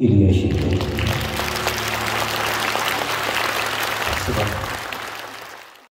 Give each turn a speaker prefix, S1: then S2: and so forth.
S1: 一定要 yang.